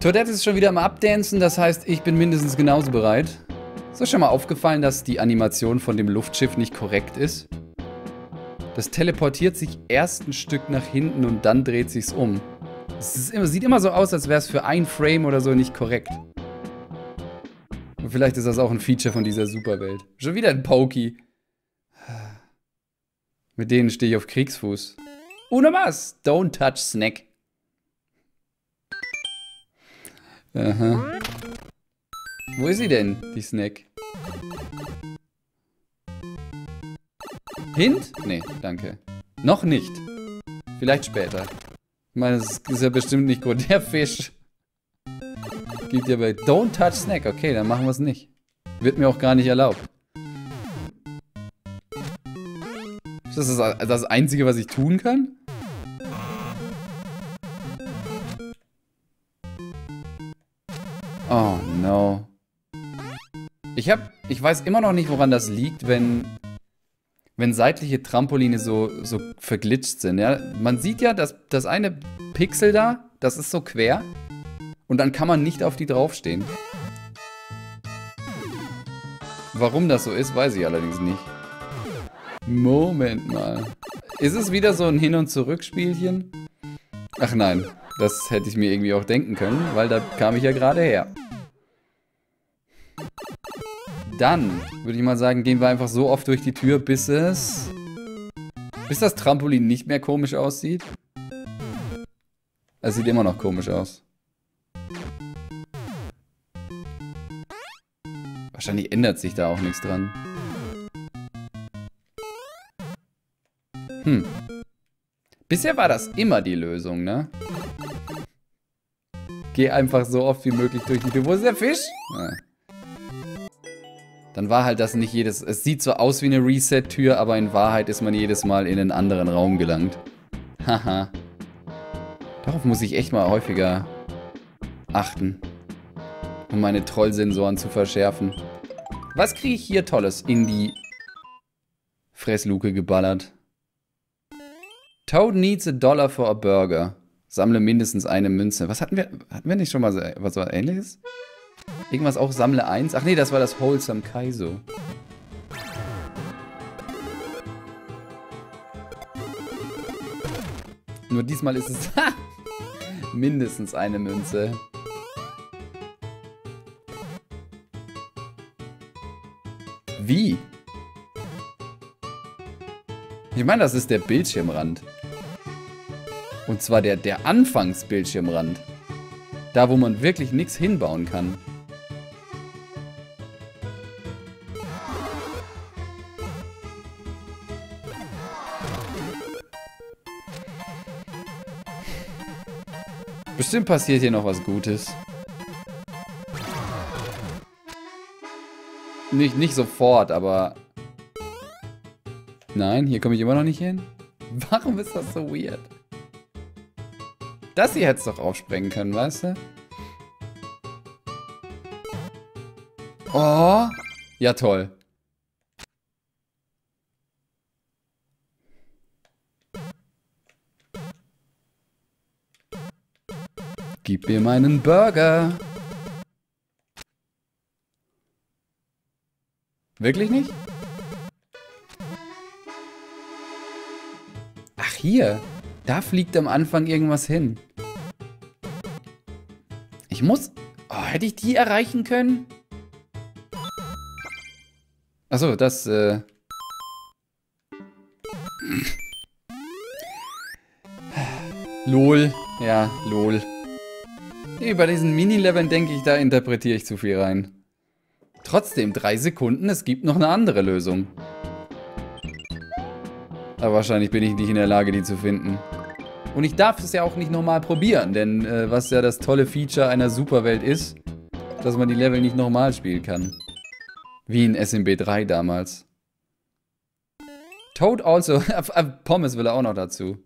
Toadette ist schon wieder am Abdancen, das heißt, ich bin mindestens genauso bereit. Ist euch schon mal aufgefallen, dass die Animation von dem Luftschiff nicht korrekt ist? Das teleportiert sich erst ein Stück nach hinten und dann dreht sich's um. Es immer, sieht immer so aus, als wäre es für ein Frame oder so nicht korrekt. Und vielleicht ist das auch ein Feature von dieser Superwelt. Schon wieder ein Pokey. Mit denen stehe ich auf Kriegsfuß. Ohne was. Don't touch Snack. Aha. Wo ist sie denn, die Snack? Hint? Nee, danke. Noch nicht. Vielleicht später. Ich meine, das ist ja bestimmt nicht gut. Der Fisch. Gibt ja bei Don't touch Snack. Okay, dann machen wir es nicht. Wird mir auch gar nicht erlaubt. Ist das das, das Einzige, was ich tun kann? No. Ich hab, ich weiß immer noch nicht, woran das liegt, wenn, wenn seitliche Trampoline so, so verglitscht sind. Ja? Man sieht ja, dass das eine Pixel da, das ist so quer. Und dann kann man nicht auf die draufstehen. Warum das so ist, weiß ich allerdings nicht. Moment mal. Ist es wieder so ein Hin- und Zurück-Spielchen? Ach nein, das hätte ich mir irgendwie auch denken können, weil da kam ich ja gerade her. Dann würde ich mal sagen, gehen wir einfach so oft durch die Tür, bis es... Bis das Trampolin nicht mehr komisch aussieht. Es sieht immer noch komisch aus. Wahrscheinlich ändert sich da auch nichts dran. Hm. Bisher war das immer die Lösung, ne? Geh einfach so oft wie möglich durch die Tür. Wo ist der Fisch? Ah. Dann war halt das nicht jedes... Es sieht so aus wie eine Reset-Tür, aber in Wahrheit ist man jedes Mal in einen anderen Raum gelangt. Haha. Darauf muss ich echt mal häufiger achten. Um meine Trollsensoren zu verschärfen. Was kriege ich hier Tolles in die Fressluke geballert? Toad needs a dollar for a burger. Sammle mindestens eine Münze. Was hatten wir? Hatten wir nicht schon mal so, was ähnliches? Irgendwas auch sammle eins? Ach nee, das war das Wholesome Kaizo. Nur diesmal ist es mindestens eine Münze. Wie? Ich meine, das ist der Bildschirmrand. Und zwar der, der Anfangsbildschirmrand. Da, wo man wirklich nichts hinbauen kann. Bestimmt passiert hier noch was Gutes. Nicht, nicht sofort, aber... Nein, hier komme ich immer noch nicht hin. Warum ist das so weird? Das hier hätte es doch aufsprengen können, weißt du? Oh. Ja, toll. Gib mir meinen Burger. Wirklich nicht? Ach, hier. Da fliegt am Anfang irgendwas hin. Ich muss... Oh, hätte ich die erreichen können? Achso, das, äh... LOL. Ja, LOL. Nee, bei diesen Mini-Leveln denke ich, da interpretiere ich zu viel rein. Trotzdem, drei Sekunden, es gibt noch eine andere Lösung. Aber wahrscheinlich bin ich nicht in der Lage, die zu finden. Und ich darf es ja auch nicht nochmal probieren, denn äh, was ja das tolle Feature einer Superwelt ist, dass man die Level nicht nochmal spielen kann. Wie in SMB 3 damals. Toad also, Pommes will er auch noch dazu.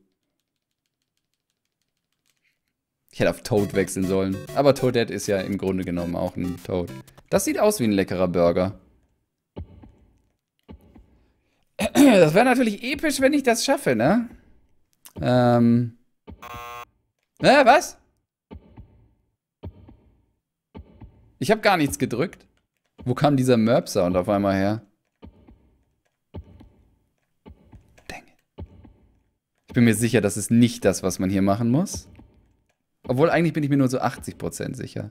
Ich hätte auf Toad wechseln sollen. Aber Toadette ist ja im Grunde genommen auch ein Toad. Das sieht aus wie ein leckerer Burger. Das wäre natürlich episch, wenn ich das schaffe, ne? Ähm. Äh, was? Ich habe gar nichts gedrückt. Wo kam dieser Merp-Sound auf einmal her? Dang. Ich bin mir sicher, das ist nicht das, was man hier machen muss. Obwohl, eigentlich bin ich mir nur so 80% sicher.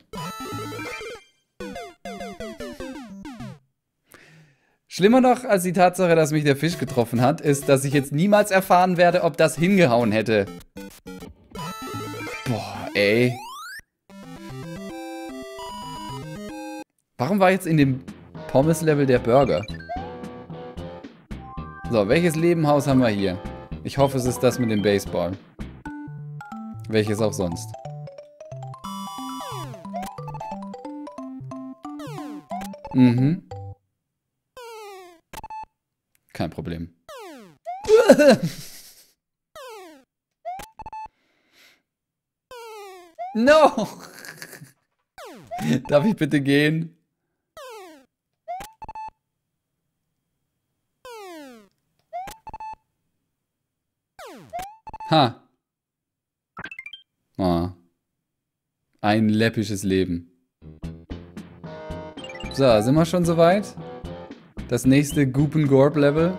Schlimmer noch als die Tatsache, dass mich der Fisch getroffen hat, ist, dass ich jetzt niemals erfahren werde, ob das hingehauen hätte. Boah, ey. Warum war jetzt in dem Pommes-Level der Burger? So, welches Lebenhaus haben wir hier? Ich hoffe, es ist das mit dem Baseball. Welches auch sonst. Mhm. Kein Problem. no! Darf ich bitte gehen? Ha. Oh. Ein läppisches Leben. So, sind wir schon soweit? Das nächste Goop Gorb Level.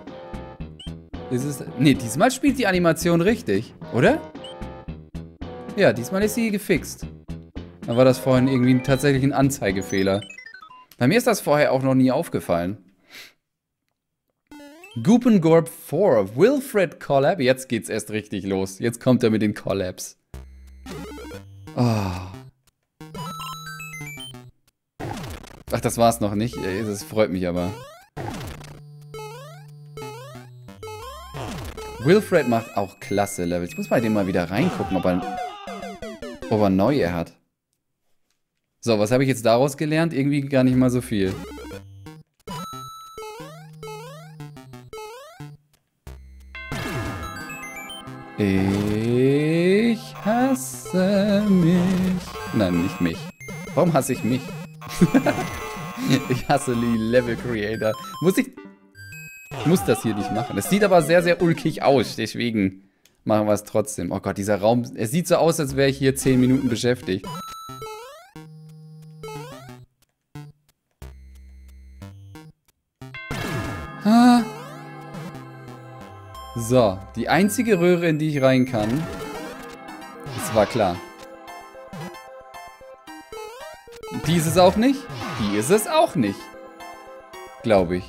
Ist es. Ne, diesmal spielt die Animation richtig, oder? Ja, diesmal ist sie gefixt. Da war das vorhin irgendwie tatsächlich ein Anzeigefehler. Bei mir ist das vorher auch noch nie aufgefallen. Goopengorb 4, Wilfred Collab. Jetzt geht's erst richtig los. Jetzt kommt er mit den Collabs. Oh. Ach, das war's noch nicht. Das freut mich aber. Wilfred macht auch klasse Level. Ich muss bei dem mal wieder reingucken, ob er, ob er neue hat. So, was habe ich jetzt daraus gelernt? Irgendwie gar nicht mal so viel. Ich hasse mich. Nein, nicht mich. Warum hasse ich mich? ich hasse die Level Creator. Muss ich... Ich muss das hier nicht machen. Es sieht aber sehr, sehr ulkig aus. Deswegen machen wir es trotzdem. Oh Gott, dieser Raum... Es sieht so aus, als wäre ich hier 10 Minuten beschäftigt. So, die einzige Röhre, in die ich rein kann. Das war klar. Die ist es auch nicht. Die ist es auch nicht. Glaube ich.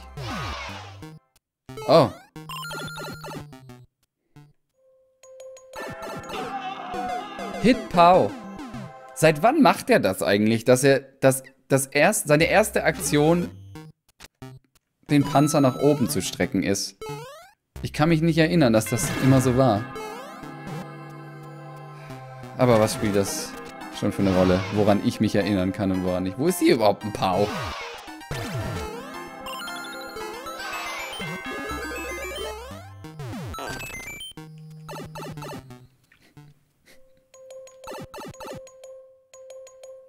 Oh. Hit Pow. Seit wann macht er das eigentlich, dass er das, das erst, seine erste Aktion den Panzer nach oben zu strecken ist? Ich kann mich nicht erinnern, dass das immer so war. Aber was spielt das schon für eine Rolle? Woran ich mich erinnern kann und woran nicht. Wo ist hier überhaupt ein Pau?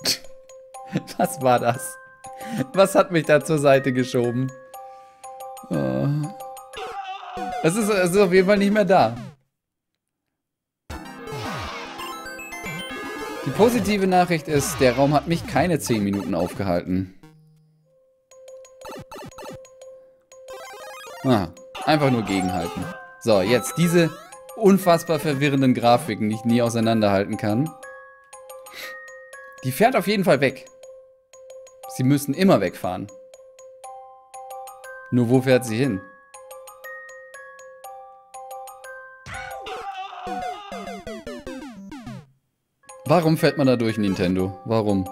Was war das? Was hat mich da zur Seite geschoben? Oh. Es ist, es ist auf jeden Fall nicht mehr da. Die positive Nachricht ist, der Raum hat mich keine 10 Minuten aufgehalten. Ah, einfach nur gegenhalten. So, jetzt diese unfassbar verwirrenden Grafiken, die ich nie auseinanderhalten kann. Die fährt auf jeden Fall weg. Sie müssen immer wegfahren. Nur wo fährt sie hin? Warum fällt man da durch, Nintendo? Warum?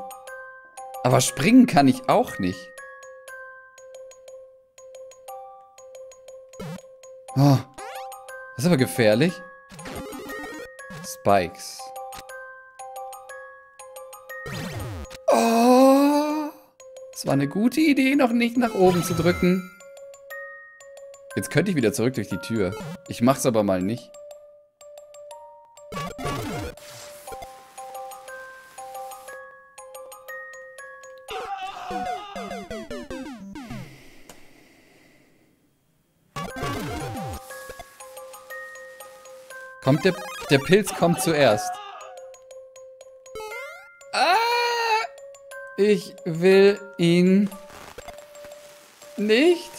Aber springen kann ich auch nicht. Oh, das ist aber gefährlich. Spikes. Oh, das war eine gute Idee, noch nicht nach oben zu drücken. Jetzt könnte ich wieder zurück durch die Tür. Ich mach's aber mal nicht. Der... Der Pilz kommt zuerst. Ah! Ich will ihn nicht.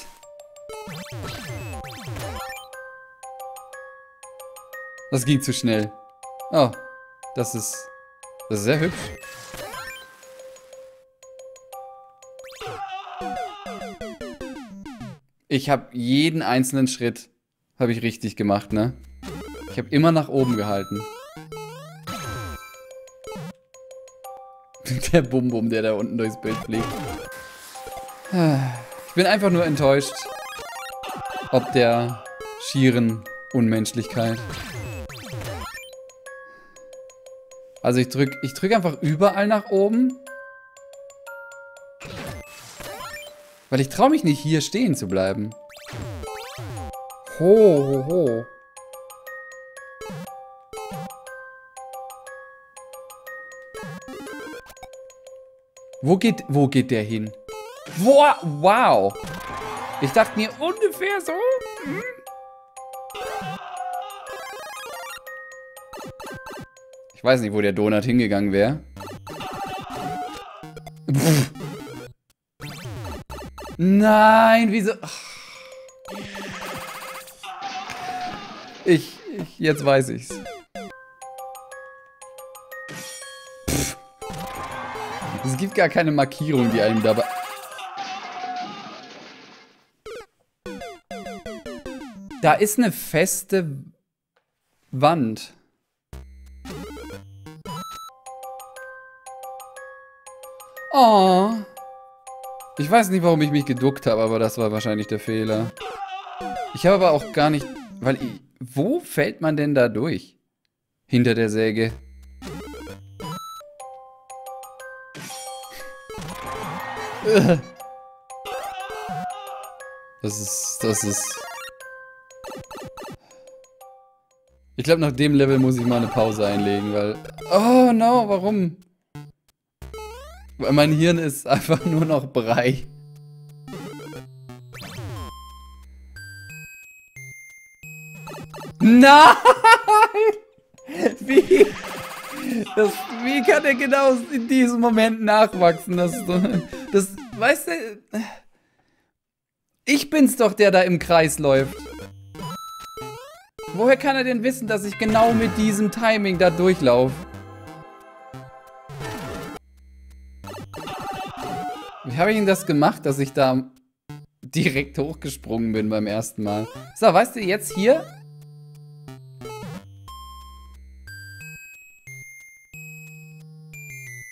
Das ging zu schnell. Oh, das ist, das ist sehr hübsch. Ich habe jeden einzelnen Schritt habe ich richtig gemacht, ne? Ich habe immer nach oben gehalten. der Bum-Bum, der da unten durchs Bild fliegt. Ich bin einfach nur enttäuscht. Ob der schieren Unmenschlichkeit. Also ich drücke ich drück einfach überall nach oben. Weil ich traue mich nicht, hier stehen zu bleiben. Ho, ho, ho. Wo geht, wo geht der hin? Wow, wow. Ich dachte mir ungefähr so. Hm? Ich weiß nicht, wo der Donut hingegangen wäre. Nein, wieso? Ich, ich, jetzt weiß ich's. Es gibt gar keine Markierung, die einem dabei... Da ist eine feste Wand. Oh. Ich weiß nicht, warum ich mich geduckt habe, aber das war wahrscheinlich der Fehler. Ich habe aber auch gar nicht... Weil ich... Wo fällt man denn da durch? Hinter der Säge. Das ist... Das ist... Ich glaube, nach dem Level muss ich mal eine Pause einlegen, weil... Oh, no, warum? Weil mein Hirn ist einfach nur noch Brei. Nein! Wie? Das, wie kann er genau in diesem Moment nachwachsen? Das, das, weißt du... Ich bin's doch, der da im Kreis läuft. Woher kann er denn wissen, dass ich genau mit diesem Timing da durchlaufe? Wie habe ich denn das gemacht, dass ich da direkt hochgesprungen bin beim ersten Mal? So, weißt du, jetzt hier...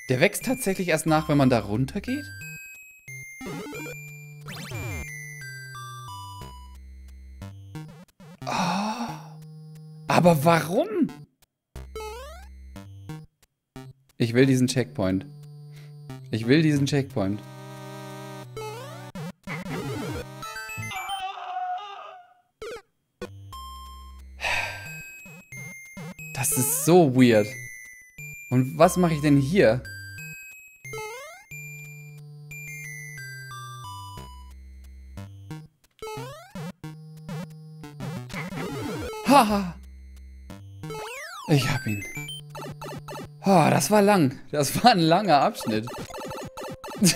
Der wächst tatsächlich erst nach, wenn man da runter geht? Aber warum? Ich will diesen Checkpoint. Ich will diesen Checkpoint. Das ist so weird. Und was mache ich denn hier? Haha. Hab. Oh, das war lang. Das war ein langer Abschnitt.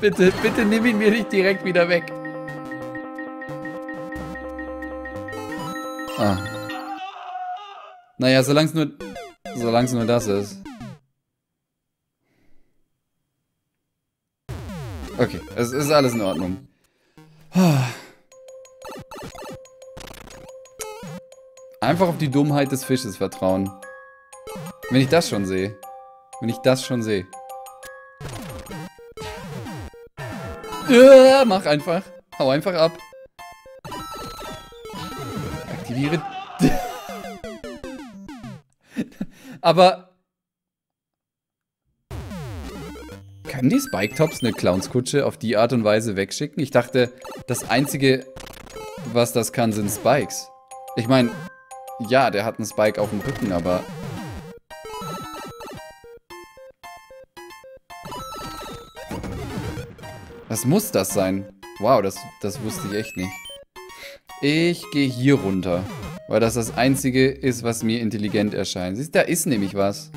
bitte, bitte nimm ihn mir nicht direkt wieder weg. Ah. Naja, solange es nur, solange es nur das ist. Okay, es ist alles in Ordnung. Einfach auf die Dummheit des Fisches vertrauen. Wenn ich das schon sehe. Wenn ich das schon sehe. Ja, mach einfach. Hau einfach ab. Aktiviere Aber... Können die Spike-Tops eine Clownskutsche auf die Art und Weise wegschicken? Ich dachte, das Einzige, was das kann, sind Spikes. Ich meine, ja, der hat einen Spike auf dem Rücken, aber... Was muss das sein? Wow, das, das wusste ich echt nicht. Ich gehe hier runter. Weil das das Einzige ist, was mir intelligent erscheint. Siehst, da ist nämlich was.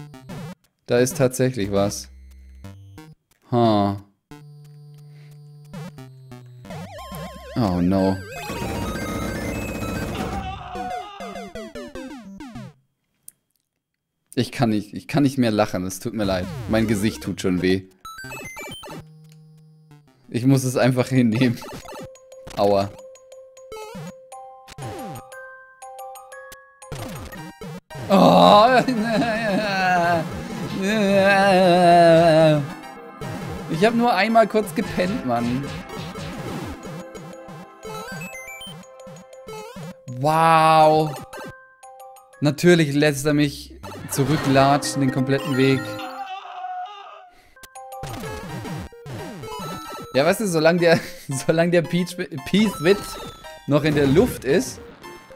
Da ist tatsächlich was. Huh. Oh no. Ich kann nicht, ich kann nicht mehr lachen, es tut mir leid. Mein Gesicht tut schon weh. Ich muss es einfach hinnehmen. Aua. Oh. Ich habe nur einmal kurz gepennt, Mann. Wow. Natürlich lässt er mich zurücklatschen den kompletten Weg. Ja, weißt du, solange der, solange der Peach, Peace-Witz noch in der Luft ist,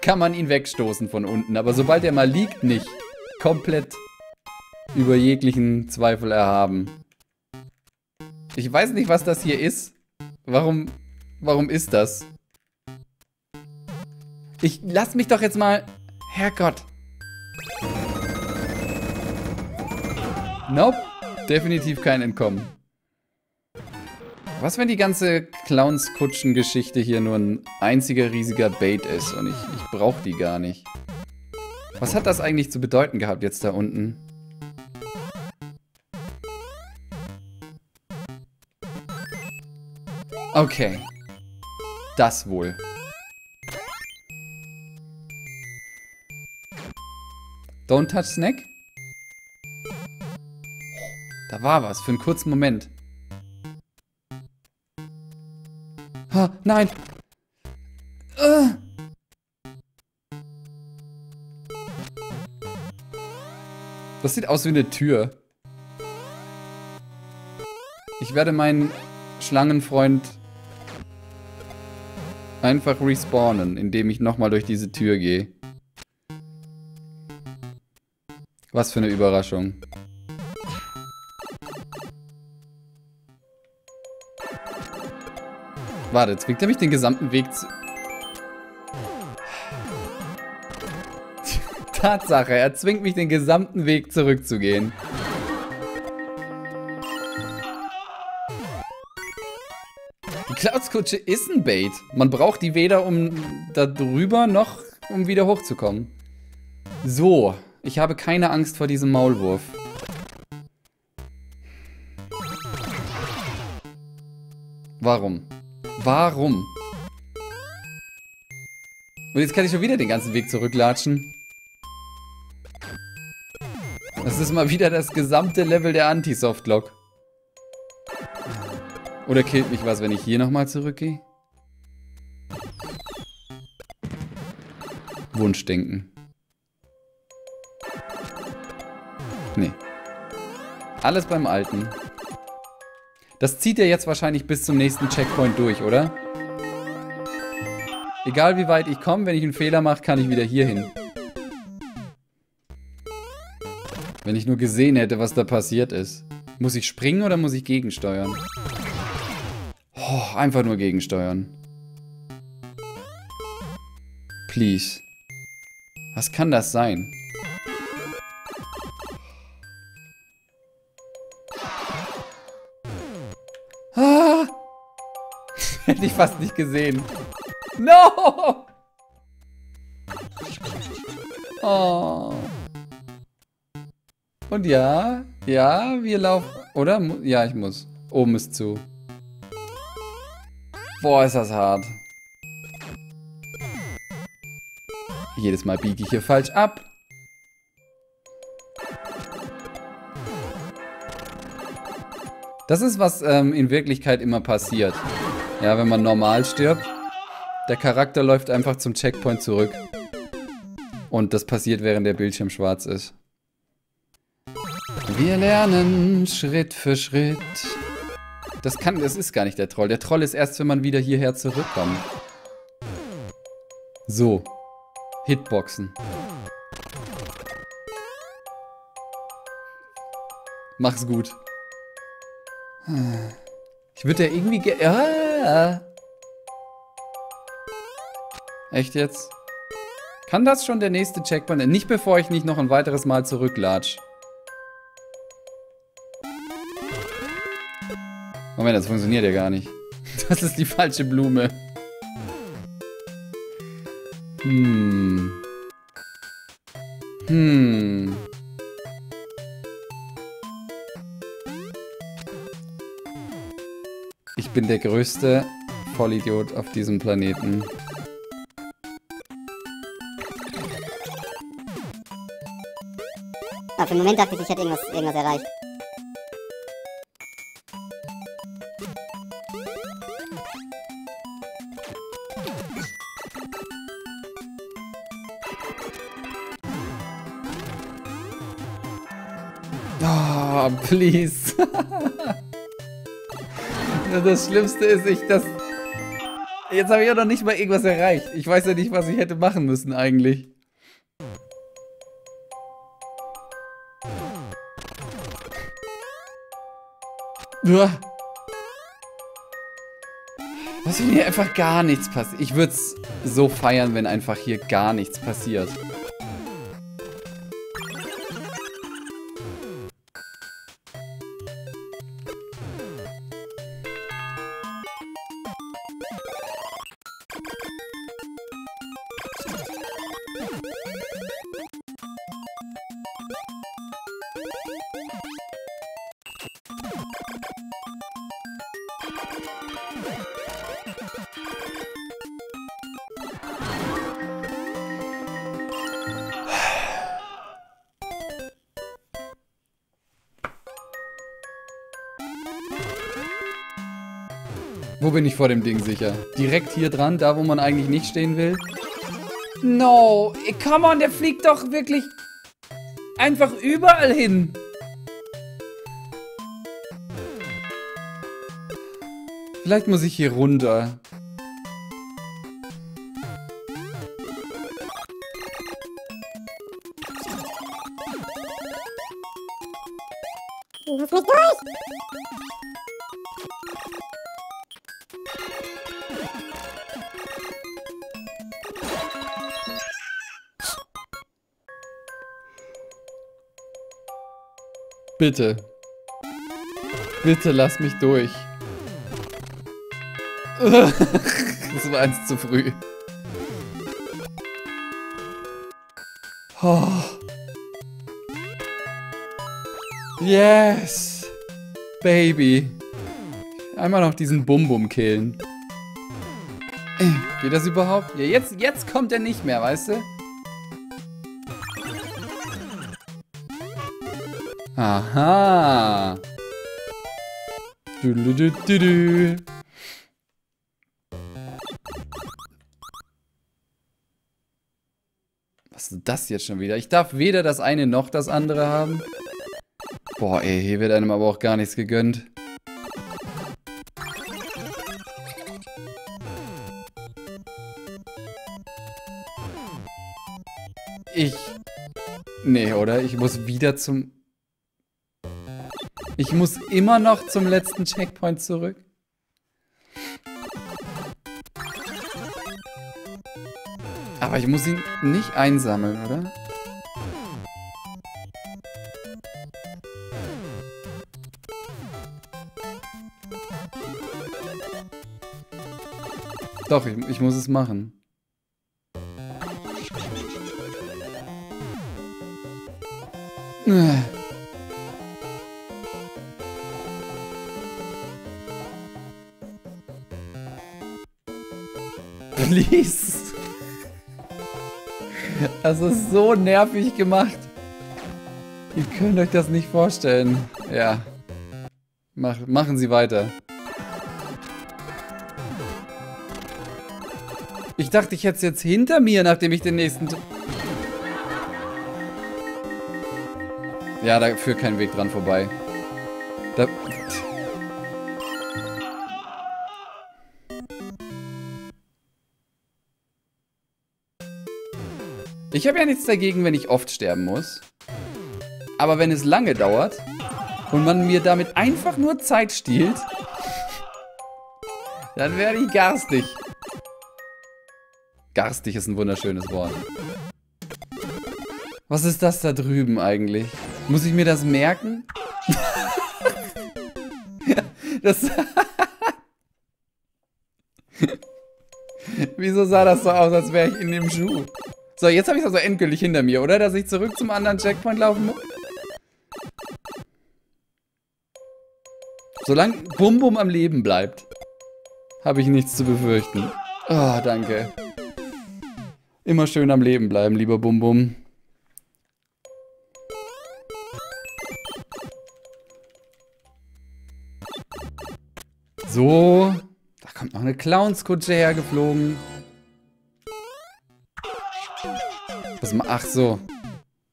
kann man ihn wegstoßen von unten. Aber sobald er mal liegt, nicht. Komplett über jeglichen Zweifel erhaben. Ich weiß nicht, was das hier ist. Warum, warum ist das? Ich lass mich doch jetzt mal... Herrgott. Nope. Definitiv kein Entkommen. Was, wenn die ganze Clowns-Kutschen-Geschichte hier nur ein einziger riesiger Bait ist und ich, ich brauche die gar nicht? Was hat das eigentlich zu bedeuten gehabt jetzt da unten? Okay. Das wohl. Don't touch Snack? Da war was, für einen kurzen Moment. Ha, nein! Uh. Das sieht aus wie eine Tür. Ich werde meinen Schlangenfreund einfach respawnen, indem ich nochmal durch diese Tür gehe. Was für eine Überraschung. Warte, zwingt er mich den gesamten Weg zu... Tatsache, er zwingt mich den gesamten Weg zurückzugehen. Die Cloudskutsche ist ein Bait. Man braucht die weder um da drüber noch um wieder hochzukommen. So, ich habe keine Angst vor diesem Maulwurf. Warum? Warum? Und jetzt kann ich schon wieder den ganzen Weg zurücklatschen. Das ist mal wieder das gesamte Level der Anti-Softlock. Oder killt mich was, wenn ich hier nochmal zurückgehe? Wunschdenken. Nee. Alles beim Alten. Das zieht er jetzt wahrscheinlich bis zum nächsten Checkpoint durch, oder? Egal wie weit ich komme, wenn ich einen Fehler mache, kann ich wieder hier hin. Wenn ich nur gesehen hätte, was da passiert ist. Muss ich springen oder muss ich gegensteuern? Oh, einfach nur gegensteuern. Please. Was kann das sein? Hätte ich fast nicht gesehen. No! Oh. Und ja, ja, wir laufen. Oder? Ja, ich muss. Oben ist zu. Boah, ist das hart. Jedes Mal biege ich hier falsch ab. Das ist, was ähm, in Wirklichkeit immer passiert. Ja, wenn man normal stirbt, der Charakter läuft einfach zum Checkpoint zurück. Und das passiert, während der Bildschirm schwarz ist. Wir lernen Schritt für Schritt. Das kann, das ist gar nicht der Troll. Der Troll ist erst, wenn man wieder hierher zurückkommt. So. Hitboxen. Mach's gut. Ich würde ja irgendwie ge... Ah. Echt jetzt? Kann das schon der nächste Checkpoint? Nicht bevor ich nicht noch ein weiteres Mal zurücklatsch. Moment, das funktioniert ja gar nicht. Das ist die falsche Blume. Hm. Hm. Bin der größte Vollidiot auf diesem Planeten. Ah, für den Moment dachte ich, ich hätte irgendwas, irgendwas erreicht. Oh, please. das Schlimmste ist, ich das... Jetzt habe ich ja noch nicht mal irgendwas erreicht. Ich weiß ja nicht, was ich hätte machen müssen eigentlich. Was wenn hier einfach gar nichts passiert? Ich würde es so feiern, wenn einfach hier gar nichts passiert. Bin ich vor dem Ding sicher? Direkt hier dran, da wo man eigentlich nicht stehen will? No, come on, der fliegt doch wirklich einfach überall hin. Vielleicht muss ich hier runter. Lass mich durch! Bitte. Bitte lass mich durch. das war eins zu früh. Oh. Yes. Baby. Einmal noch diesen Bum-Bum killen. Äh, Geht das überhaupt? Ja, jetzt, jetzt kommt er nicht mehr, weißt du? Aha. Du, du, du, du, du. Was ist das jetzt schon wieder? Ich darf weder das eine noch das andere haben. Boah, ey, hier wird einem aber auch gar nichts gegönnt. Ich... Nee, oder? Ich muss wieder zum... Ich muss immer noch zum letzten Checkpoint zurück. Aber ich muss ihn nicht einsammeln, oder? Doch, ich, ich muss es machen. Please. Das ist so nervig gemacht. Ihr könnt euch das nicht vorstellen. Ja. Mach, machen Sie weiter. Ich dachte, ich hätte es jetzt hinter mir, nachdem ich den nächsten... Ja, da führt kein Weg dran vorbei. Da... Ich habe ja nichts dagegen, wenn ich oft sterben muss. Aber wenn es lange dauert und man mir damit einfach nur Zeit stiehlt, dann werde ich garstig. Garstig ist ein wunderschönes Wort. Was ist das da drüben eigentlich? Muss ich mir das merken? Das. Wieso sah das so aus, als wäre ich in dem Schuh? So, jetzt habe ich es also endgültig hinter mir, oder? Dass ich zurück zum anderen Checkpoint laufen muss? Solange Bum Bum am Leben bleibt, habe ich nichts zu befürchten. Oh, danke. Immer schön am Leben bleiben, lieber Bum Bum. So. Da kommt noch eine Clownskutsche hergeflogen. Was Ach so.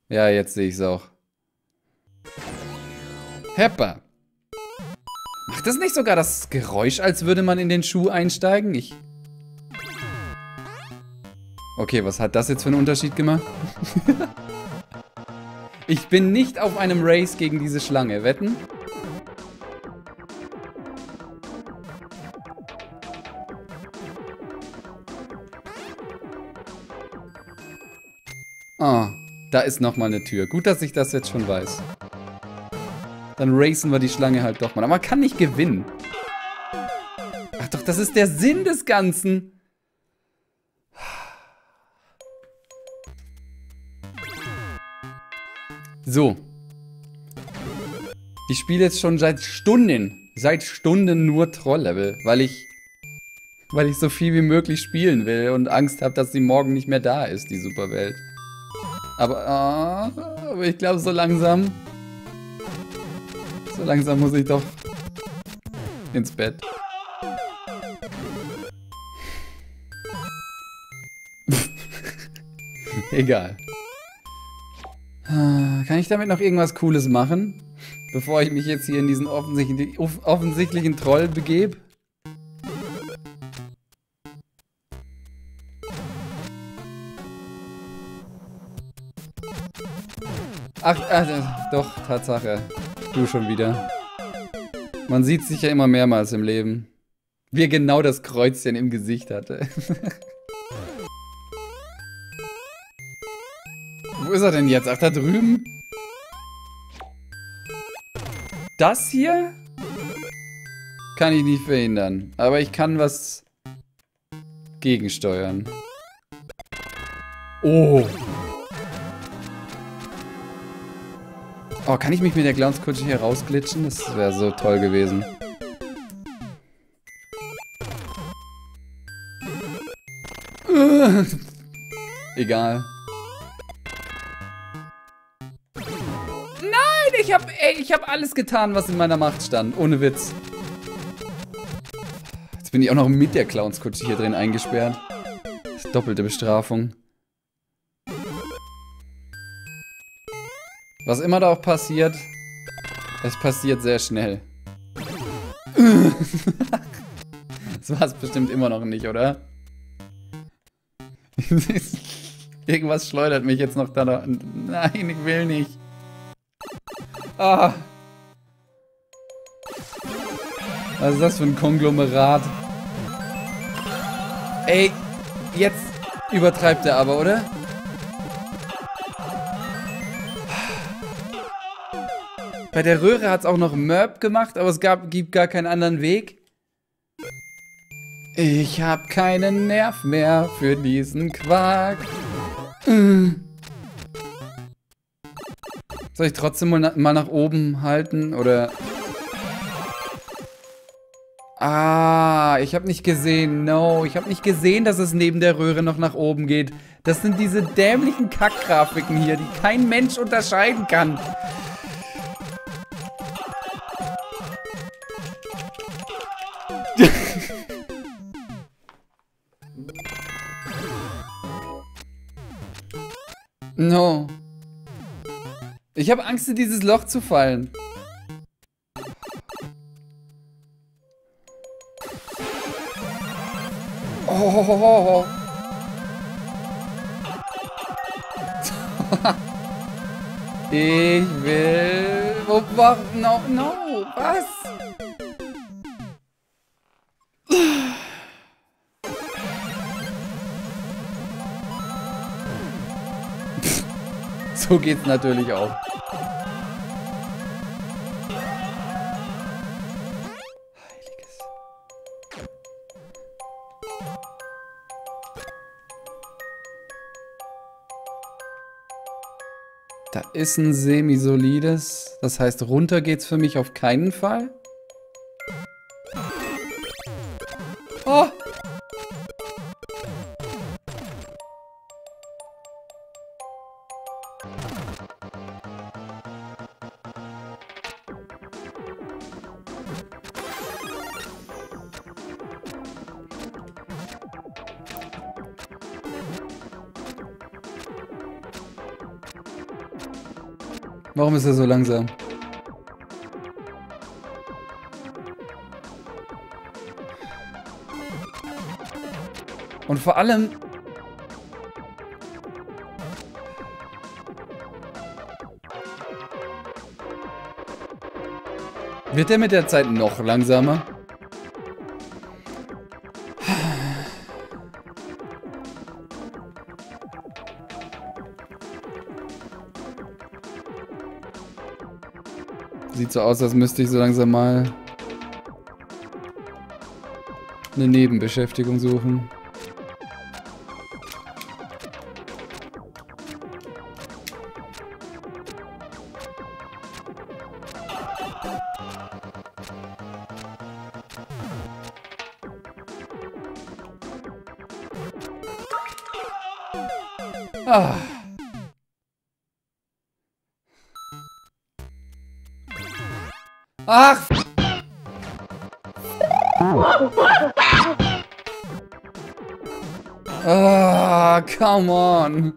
Ja, jetzt sehe ich es auch. Hepper. Macht das nicht sogar das Geräusch, als würde man in den Schuh einsteigen? Ich... Okay, was hat das jetzt für einen Unterschied gemacht? ich bin nicht auf einem Race gegen diese Schlange. Wetten? Da ist nochmal eine Tür. Gut, dass ich das jetzt schon weiß. Dann racen wir die Schlange halt doch mal. Aber man kann nicht gewinnen. Ach doch, das ist der Sinn des Ganzen. So. Ich spiele jetzt schon seit Stunden, seit Stunden nur Troll-Level, weil ich, weil ich so viel wie möglich spielen will und Angst habe, dass sie morgen nicht mehr da ist, die Superwelt. Aber, oh, aber ich glaube so langsam, so langsam muss ich doch ins Bett. Egal. Kann ich damit noch irgendwas Cooles machen? Bevor ich mich jetzt hier in diesen offensichtlichen, offensichtlichen Troll begebe? Ach, ach, doch, Tatsache. Du schon wieder. Man sieht sich ja immer mehrmals im Leben. Wie er genau das Kreuzchen im Gesicht hatte. Wo ist er denn jetzt? Ach, da drüben? Das hier? Kann ich nicht verhindern. Aber ich kann was gegensteuern. Oh. Oh, kann ich mich mit der Clownskutsche hier rausglitschen? Das wäre so toll gewesen. Egal. Nein, ich hab, ey, ich hab alles getan, was in meiner Macht stand. Ohne Witz. Jetzt bin ich auch noch mit der Clownskutsche hier drin eingesperrt. Doppelte Bestrafung. Was immer da auch passiert, es passiert sehr schnell. das war es bestimmt immer noch nicht, oder? Irgendwas schleudert mich jetzt noch da. Nein, ich will nicht. Ah. Was ist das für ein Konglomerat? Ey, jetzt übertreibt er aber, oder? Bei der Röhre hat es auch noch Merp gemacht, aber es gab, gibt gar keinen anderen Weg. Ich hab keinen Nerv mehr für diesen Quark. Soll ich trotzdem mal, mal nach oben halten? Oder... Ah, ich habe nicht gesehen. No, ich habe nicht gesehen, dass es neben der Röhre noch nach oben geht. Das sind diese dämlichen Kackgrafiken hier, die kein Mensch unterscheiden kann. No. Ich habe Angst, in dieses Loch zu fallen. Oh. ich will... Wo, war... No, no, was? So geht's natürlich auch. Heiliges. Da ist ein semi-solides. Das heißt, runter geht's für mich auf keinen Fall. Warum ist er so langsam? Und vor allem... Wird er mit der Zeit noch langsamer? Sieht so aus, als müsste ich so langsam mal eine Nebenbeschäftigung suchen. Come on.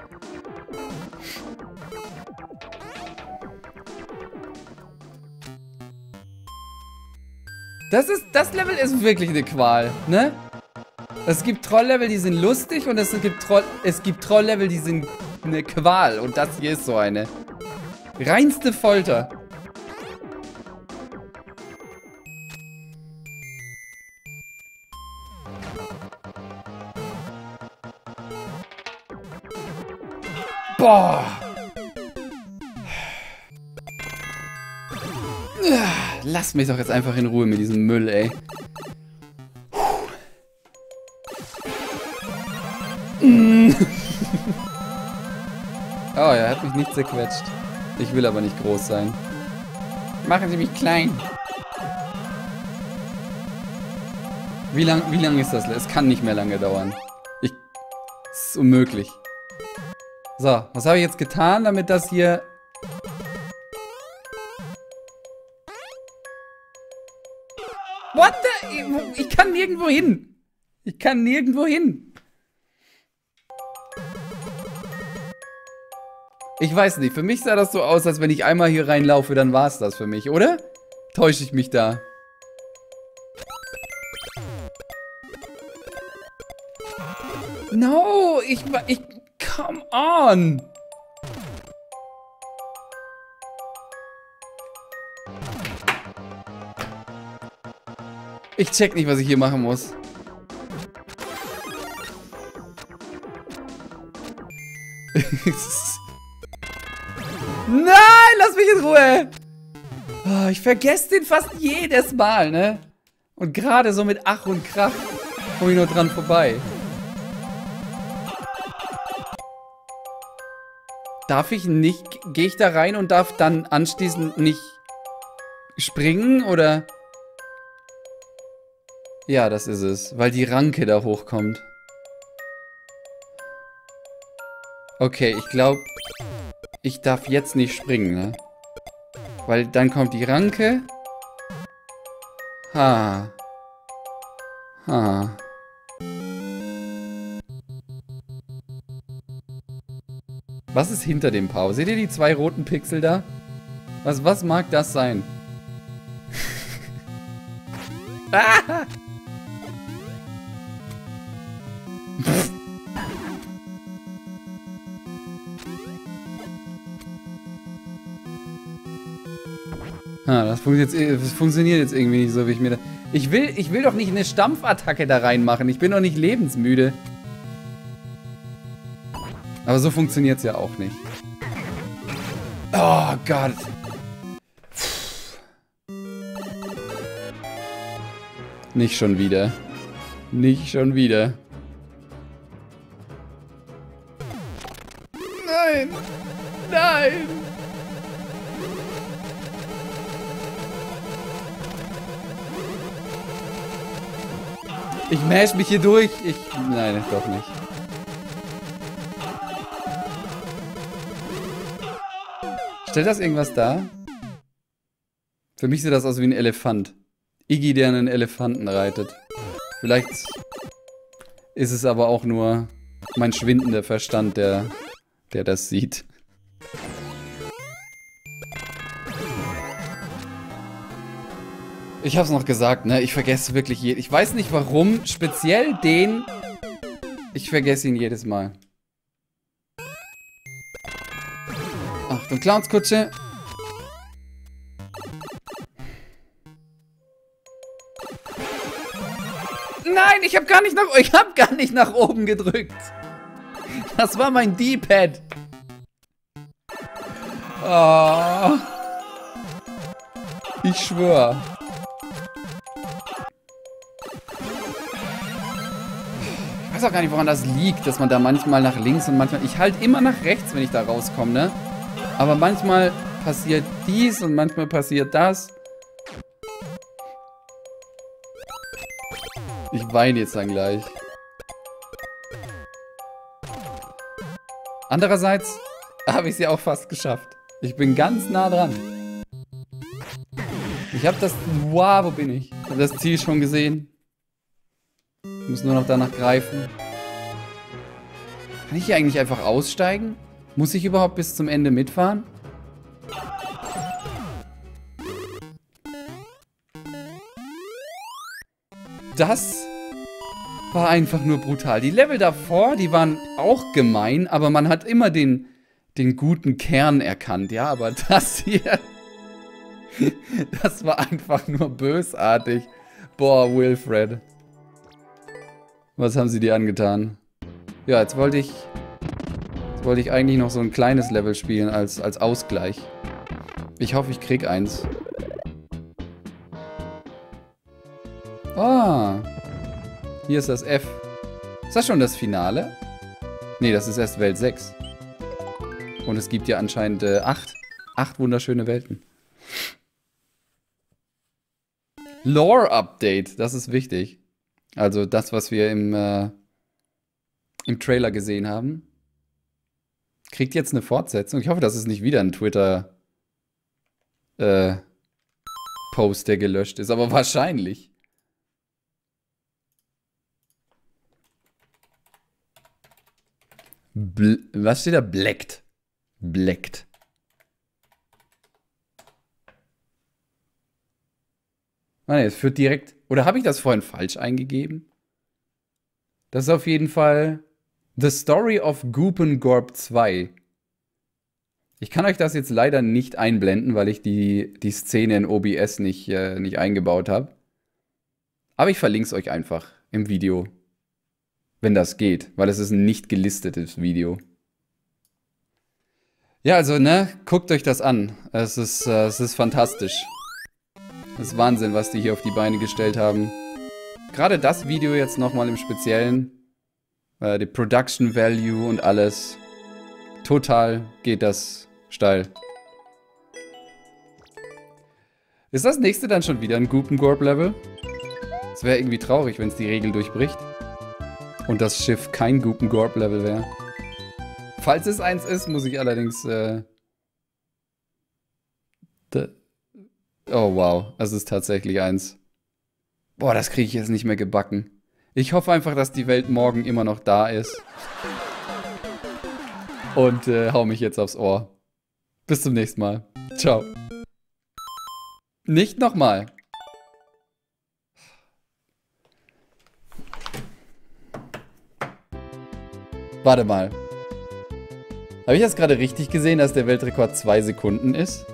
Das ist, das Level ist wirklich eine Qual, ne? Es gibt Troll-Level, die sind lustig und es gibt Troll, es gibt Troll-Level, die sind eine Qual und das hier ist so eine. Reinste Folter. Boah. Lass mich doch jetzt einfach in Ruhe mit diesem Müll, ey. oh, er hat mich nicht zerquetscht. Ich will aber nicht groß sein. Machen Sie mich klein. Wie lang, wie lang ist das? Es kann nicht mehr lange dauern. Ich... Es ist unmöglich. So, was habe ich jetzt getan, damit das hier... What the... Ich kann nirgendwo hin. Ich kann nirgendwo hin. Ich weiß nicht, für mich sah das so aus, als wenn ich einmal hier reinlaufe, dann war es das für mich, oder? Täusche ich mich da? No, ich, ich, Come on! Ich check nicht, was ich hier machen muss. Nein, lass mich in Ruhe! Oh, ich vergesse den fast jedes Mal, ne? Und gerade so mit Ach und Krach komme ich nur dran vorbei. Darf ich nicht, gehe ich da rein und darf dann anschließend nicht springen oder? Ja, das ist es, weil die Ranke da hochkommt. Okay, ich glaube, ich darf jetzt nicht springen, ne? Weil dann kommt die Ranke. Ha. Ha. Was ist hinter dem Pau? Seht ihr die zwei roten Pixel da? Was, was mag das sein? ah! Ah, das funktioniert, das funktioniert jetzt irgendwie nicht so, wie ich mir da... Ich will, ich will doch nicht eine Stampfattacke da reinmachen. Ich bin doch nicht lebensmüde. Aber so funktioniert es ja auch nicht. Oh Gott. Nicht schon wieder. Nicht schon wieder. Nein! Nein! Ich mash mich hier durch. Ich. Nein, doch nicht. Stellt das irgendwas dar? Für mich sieht das aus wie ein Elefant. Iggy, der einen Elefanten reitet. Vielleicht ist es aber auch nur mein schwindender Verstand, der, der das sieht. Ich hab's noch gesagt, ne? Ich vergesse wirklich jeden. Ich weiß nicht warum. Speziell den. Ich vergesse ihn jedes Mal. Achtung, Clownskutsche. Nein, ich habe gar nicht nach ich habe gar nicht nach oben gedrückt. Das war mein D-Pad. Oh. Ich schwöre. Ich weiß auch gar nicht, woran das liegt, dass man da manchmal nach links und manchmal... Ich halte immer nach rechts, wenn ich da rauskomme, ne? Aber manchmal passiert dies und manchmal passiert das. Ich weine jetzt dann gleich. Andererseits habe ich sie auch fast geschafft. Ich bin ganz nah dran. Ich habe das... Wow, wo bin ich? Ich habe das Ziel schon gesehen. Ich muss nur noch danach greifen. Kann ich hier eigentlich einfach aussteigen? Muss ich überhaupt bis zum Ende mitfahren? Das war einfach nur brutal. Die Level davor, die waren auch gemein, aber man hat immer den, den guten Kern erkannt. Ja, aber das hier, das war einfach nur bösartig. Boah, Wilfred. Was haben sie dir angetan? Ja, jetzt wollte ich, wollte ich eigentlich noch so ein kleines Level spielen als, als Ausgleich. Ich hoffe, ich krieg eins. Ah. Hier ist das F. Ist das schon das Finale? Nee, das ist erst Welt 6. Und es gibt ja anscheinend äh, acht. Acht wunderschöne Welten. Lore-Update, das ist wichtig. Also das, was wir im, äh, im Trailer gesehen haben. Kriegt jetzt eine Fortsetzung. Ich hoffe, das ist nicht wieder ein Twitter äh, Post, der gelöscht ist, aber wahrscheinlich. Bl was steht da? Bleckt. Bleckt. Ah ne, es führt direkt... Oder habe ich das vorhin falsch eingegeben? Das ist auf jeden Fall The Story of Goopengorb 2. Ich kann euch das jetzt leider nicht einblenden, weil ich die, die Szene in OBS nicht, äh, nicht eingebaut habe. Aber ich verlinke es euch einfach im Video. Wenn das geht, weil es ist ein nicht gelistetes Video. Ja, also, ne, guckt euch das an. Es ist, äh, es ist fantastisch. Es ist Wahnsinn, was die hier auf die Beine gestellt haben. Gerade das Video jetzt nochmal im Speziellen. Äh, die Production Value und alles. Total geht das steil. Ist das nächste dann schon wieder ein Goopengorb-Level? Es wäre irgendwie traurig, wenn es die Regel durchbricht. Und das Schiff kein Goopengorb-Level wäre. Falls es eins ist, muss ich allerdings... Äh, oh wow, es ist tatsächlich eins. Boah, das kriege ich jetzt nicht mehr gebacken. Ich hoffe einfach, dass die Welt morgen immer noch da ist. Und äh, hau mich jetzt aufs Ohr. Bis zum nächsten Mal. Ciao. Nicht nochmal. Warte mal. Habe ich das gerade richtig gesehen, dass der Weltrekord zwei Sekunden ist?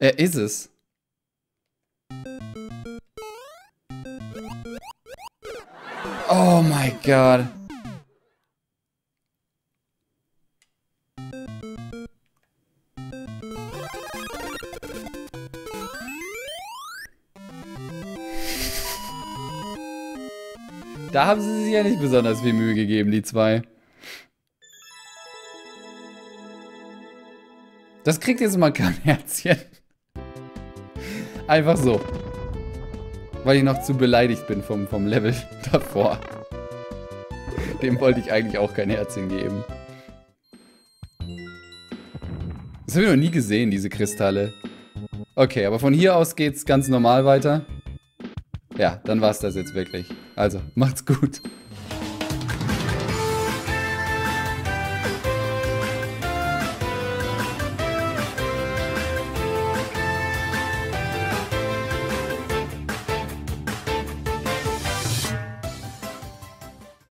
Er ist es. Oh mein Gott. Da haben sie sich ja nicht besonders viel Mühe gegeben, die zwei. Das kriegt jetzt mal kein Herzchen. Einfach so. Weil ich noch zu beleidigt bin vom, vom Level davor. Dem wollte ich eigentlich auch kein Herzchen geben. Das habe ich noch nie gesehen, diese Kristalle. Okay, aber von hier aus geht's ganz normal weiter. Ja, dann war's das jetzt wirklich. Also, macht's gut.